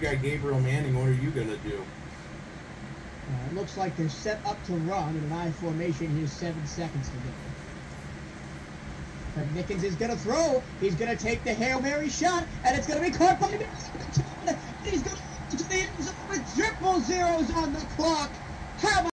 you got Gabriel Manning, what are you gonna do? Uh, it looks like they're set up to run in an I formation. Here's seven seconds to go. But Nickens is going to throw. He's going to take the Hail Mary shot, and it's going to be caught by He's going to the end with triple zeros on the clock.